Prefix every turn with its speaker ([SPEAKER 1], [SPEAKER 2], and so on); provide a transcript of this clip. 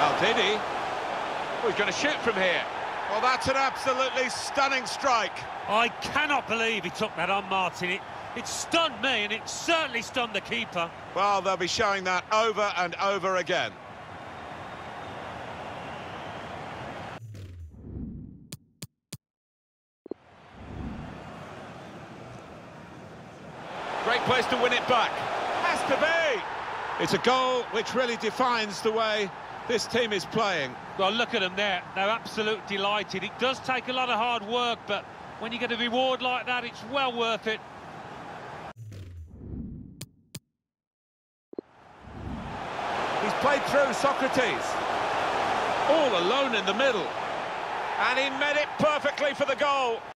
[SPEAKER 1] Did he? Oh, he's going to shoot from here.
[SPEAKER 2] Well, that's an absolutely stunning strike.
[SPEAKER 3] I cannot believe he took that on, Martin. It, it stunned me, and it certainly stunned the keeper.
[SPEAKER 2] Well, they'll be showing that over and over again.
[SPEAKER 1] Great place to win it back.
[SPEAKER 2] Has to be. It's a goal which really defines the way this team is playing.
[SPEAKER 3] Well, look at them there. They're absolutely delighted. It does take a lot of hard work, but when you get a reward like that, it's well worth it.
[SPEAKER 2] He's played through Socrates. All alone in the middle. And he met it perfectly for the goal.